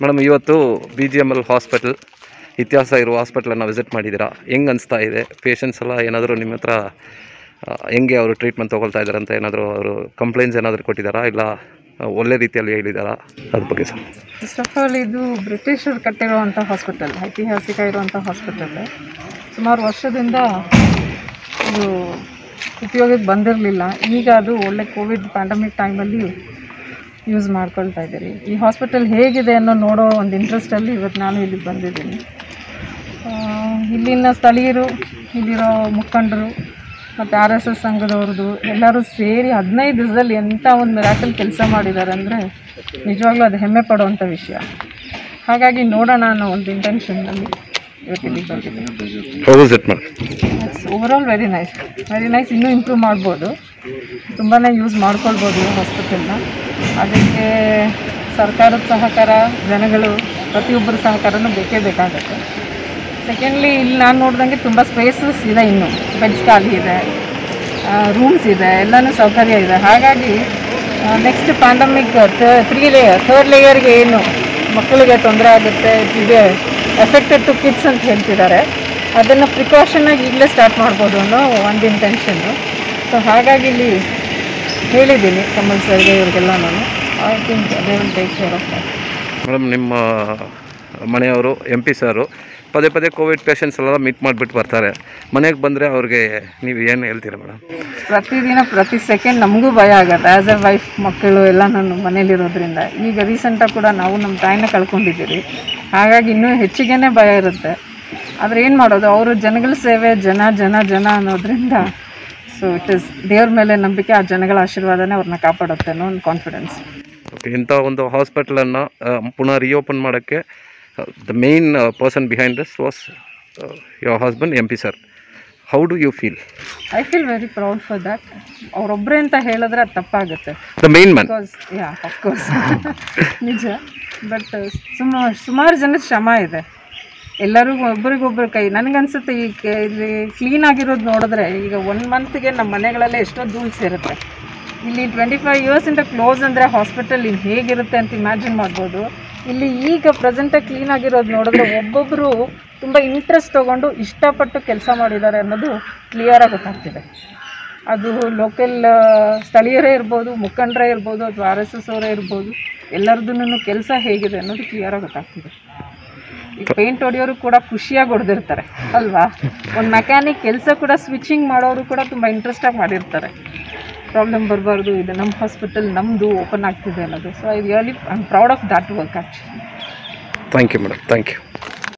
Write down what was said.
Madam, ಇವತ್ತು B G M L hospital ಇತಿಹಾಸ ಇರುವ ಹಾಸ್ಪಿಟ್ಲನ್ನು ವಿಸಿಟ್ ಮಾಡಿದ್ದೀರಾ? ಹೆಂಗೆ ಅನಿಸ್ತಾ ಇದೆ? ಪೇಷಂಟ್ಸ್ ಎಲ್ಲ ಏನಾದರೂ ನಿಮ್ಮ ಹತ್ರ ಹೆಂಗೆ ಅವರು ಟ್ರೀಟ್ಮೆಂಟ್ ತೊಗೊಳ್ತಾ ಇದ್ದಾರೆ ಅಂತ ಏನಾದರೂ ಅವರು ಕಂಪ್ಲೇಂಟ್ಸ್ ಏನಾದರೂ ಕೊಟ್ಟಿದ್ದಾರಾ? ಇಲ್ಲ, ಒಳ್ಳೆ ರೀತಿಯಲ್ಲಿ ಹೇಳಿದ್ದಾರಾ? ಅದ್ರ ಬಗ್ಗೆ ಸರ್. ಫಸ್ಟ್ ಆಫ್ ಆಲ್ ಇದು ಬ್ರಿಟಿಷರು ಕಟ್ಟಿರುವಂಥ ಹಾಸ್ಪಿಟಲ್ ಐತಿಹಾಸಿಕ ಇರುವಂಥ ಹಾಸ್ಪಿಟಲ್ ಸುಮಾರು ವರ್ಷದಿಂದ ಇದು ಉಪಯೋಗಕ್ಕೆ ಬಂದಿರಲಿಲ್ಲ. ಈಗ ಅದು ಒಳ್ಳೆ ಕೋವಿಡ್ ಪ್ಯಾಂಡಮಿಕ್ ಟೈಮಲ್ಲಿ ಯೂಸ್ ಮಾಡ್ಕೊಳ್ತಾ ಇದ್ದೀರಿ. ಈ ಹಾಸ್ಪಿಟಲ್ ಹೇಗಿದೆ ಅನ್ನೋ ನೋಡೋ ಒಂದು ಇಂಟ್ರೆಸ್ಟಲ್ಲಿ ಇವತ್ತು ನಾನು ಇಲ್ಲಿಗೆ ಬಂದಿದ್ದೀನಿ. ಇಲ್ಲಿನ ಸ್ಥಳೀಯರು ಇಲ್ಲಿರೋ ಮುಖಂಡರು ಮತ್ತು ಆರ್ ಎಸ್ ಎಸ್ ಸಂಘದವ್ರದ್ದು ಎಲ್ಲರೂ ಸೇರಿ ಹದಿನೈದು ದಿವಸದಲ್ಲಿ ಎಂಥ ಒಂದು ಮಿರಾಕಲ್ ಕೆಲಸ ಮಾಡಿದ್ದಾರೆ ಅಂದರೆ ನಿಜವಾಗ್ಲೂ ಅದು ಹೆಮ್ಮೆ ಪಡುವಂಥ ವಿಷಯ. ಹಾಗಾಗಿ ನೋಡೋಣ ಅನ್ನೋ ಒಂದು ಇಂಟೆನ್ಷನ್ನಲ್ಲಿ ಇವತ್ತು ಇಲ್ಲಿಗೆ ಬಂದಿದ್ದೀನಿ. All very nice very nice ಇನ್ನೂ ಇಂಪ್ರೂವ್ ಮಾಡ್ಬೋದು. ತುಂಬಾ ಯೂಸ್ ಮಾಡ್ಕೊಳ್ಬೋದು ಹಾಸ್ಪಿಟಲ್ನ ಅದಕ್ಕೆ ಸರ್ಕಾರದ ಸಹಕಾರ, ಜನಗಳು, ಪ್ರತಿಯೊಬ್ಬರ ಸಹಕಾರನೂ ಬೇಕೇ ಬೇಕಾಗುತ್ತೆ. ಸೆಕೆಂಡ್ಲಿ ಇಲ್ಲಿ ನಾನು ನೋಡಿದಂಗೆ ತುಂಬ ಸ್ಪೇಸಸ್ ಇದೆ ಇನ್ನು. ಬೆಡ್ಸ್ ಖಾಲಿ ಇದೆ ರೂಮ್ಸ್ ಇದೆ, ಎಲ್ಲನೂ ಸೌಕರ್ಯ ಇದೆ. ಹಾಗಾಗಿ next pandemic three layer third ಲೇಯರ್ಗೆ ಏನು ಮಕ್ಕಳಿಗೆ ತೊಂದರೆ ಆಗುತ್ತೆ ಇದೆ ಎಫೆಕ್ಟೆಡ್ ಟು ಕಿಡ್ಸ್ ಅಂತ ಹೇಳ್ತಿದ್ದಾರೆ. ಅದನ್ನು ಪ್ರಿಕಾಷನ್ನಾಗಿ ಈಗಲೇ ಸ್ಟಾರ್ಟ್ ಮಾಡ್ಬೋದು ಅನ್ನೋ ಒಂದು ಇಂಟೆನ್ಷನ್ನು ಸೊ ಹಾಗಾಗಿ ಇಲ್ಲಿ ಹೇಳಿದ್ದೀನಿ ಕಮಲ್ ಸರ್ಗೆ ಇವ್ರಿಗೆಲ್ಲ ನಾನು. I think they will take care of that madam ನಿಮ್ಮ ಮನೆಯವರು ಎಂ ಪಿ ಸರು ಪದೇ ಪದೇ ಕೋವಿಡ್ ಪೇಷಂಟ್ಸ್ ಎಲ್ಲ ಮೀಟ್ ಮಾಡಿಬಿಟ್ಟು ಬರ್ತಾರೆ. ಮನೆಗೆ ಬಂದರೆ ಅವ್ರಿಗೆ ನೀವು ಏನು ಹೇಳ್ತೀರಾ ಮೇಡಮ್? ಪ್ರತಿದಿನ ಪ್ರತಿ ಸೆಕೆಂಡ್ ನಮಗೂ ಭಯ ಆಗುತ್ತೆ. ಆ್ಯಸ್ ಎ ವೈಫ್ ಮಕ್ಕಳು ಎಲ್ಲ ನಾನು ಮನೇಲಿರೋದ್ರಿಂದ. ಈಗ ರೀಸೆಂಟಾಗಿ ಕೂಡ ನಾವು ನಮ್ಮ ತಾಯಿನ ಕಳ್ಕೊಂಡಿದ್ದೀವಿ. ಹಾಗಾಗಿ ಇನ್ನೂ ಹೆಚ್ಚಿಗೆನೇ ಭಯ ಇರುತ್ತೆ. ಆದರೆ ಏನು ಮಾಡೋದು? ಅವರು ಜನಗಳ ಸೇವೆ ಜನ ಜನ ಜನ ಅನ್ನೋದ್ರಿಂದ ಸೊ ಇಟ್ ಇಸ್ ದೇವ್ರ ಮೇಲೆ ನಂಬಿಕೆ ಆ ಜನಗಳ ಆಶೀರ್ವಾದನೇ ಅವ್ರನ್ನ ಕಾಪಾಡುತ್ತೆ ಅನ್ನೋ ಒಂದು ಕಾನ್ಫಿಡೆನ್ಸ್ ಓಕೆ ಇಂಥ ಒಂದು ಹಾಸ್ಪಿಟಲನ್ನು ಪುನಃ ರಿಓಪನ್ ಮಾಡೋಕ್ಕೆ the main person behind this was your husband M P sir how do you feel I feel very proud for that ಅವರೊಬ್ಬರೇ ಅಂತ ಹೇಳಿದ್ರೆ ಅದು ತಪ್ಪಾಗುತ್ತೆ. The main man yeah of course ನಿಜ. ಬಟ್ ಸುಮಾರು ಸುಮಾರು ಜನದ ಶ್ರಮ ಇದೆ. ಎಲ್ಲರಿಗೂ ಒಬ್ರಿಗೊಬ್ರು ಕೈ. ನನಗನ್ಸುತ್ತೆ ಈ ಇಲ್ಲಿ ಕ್ಲೀನ್ ಆಗಿರೋದು ನೋಡಿದ್ರೆ ಈಗ ಒನ್ ಮಂತ್ಗೆ ನಮ್ಮ ಮನೆಗಳಲ್ಲೇ ಎಷ್ಟೋ ಧೂಳು ಸೇರುತ್ತೆ ಇಲ್ಲಿ ಟ್ವೆಂಟಿ ಫೈವ್ ಇಯರ್ಸಿಂದ ಕ್ಲೋಸ್ ಅಂದರೆ ಹಾಸ್ಪಿಟಲ್ ಇಲ್ಲಿ ಹೇಗಿರುತ್ತೆ ಅಂತ ಇಮ್ಯಾಜಿನ್ ಮಾಡ್ಬೋದು. ಇಲ್ಲಿ ಈಗ ಪ್ರೆಸೆಂಟಾಗಿ ಕ್ಲೀನ್ ಆಗಿರೋದು ನೋಡಿದ್ರೆ ಒಬ್ಬೊಬ್ಬರು ತುಂಬ ಇಂಟ್ರೆಸ್ಟ್ ತೊಗೊಂಡು ಇಷ್ಟಪಟ್ಟು ಕೆಲಸ ಮಾಡಿದ್ದಾರೆ ಅನ್ನೋದು ಕ್ಲಿಯರಾಗಿ ಗೊತ್ತಾಗ್ತಿದೆ. ಅದು ಲೋಕಲ್ ಸ್ಥಳೀಯರೇ ಇರ್ಬೋದು, ಮುಖಂಡರೇ ಇರ್ಬೋದು, ಅಥವಾ ಆರ್ ಎಸ್ ಎಸ್ ಅವರೇ ಇರ್ಬೋದು ಎಲ್ಲರದ್ದು ಕೆಲಸ ಹೇಗಿದೆ ಅನ್ನೋದು ಕ್ಲಿಯರಾಗಿ ಗೊತ್ತಾಗ್ತಿದೆ. ಪೇಂಟ್ ಹೊಡೆಯೋರು ಕೂಡ ಖುಷಿಯಾಗಿ ಹೊಡೆದಿರ್ತಾರೆ, ಅಲ್ವಾ? ಒಂದು ಮೆಕ್ಯಾನಿಕ್ ಕೆಲಸ ಕೂಡ ಸ್ವಿಚಿಂಗ್ ಮಾಡೋರು ಕೂಡ ತುಂಬ ಇಂಟ್ರೆಸ್ಟಾಗಿ ಮಾಡಿರ್ತಾರೆ. ಪ್ರಾಬ್ಲಮ್ ಬರಬಾರ್ದು, ಇದು ನಮ್ಮ ಹಾಸ್ಪಿಟಲ್ ನಮ್ಮದು ಓಪನ್ ಆಗ್ತಿದೆ ಅನ್ನೋದು. So I really I am proud of that work actually thank you madam thank you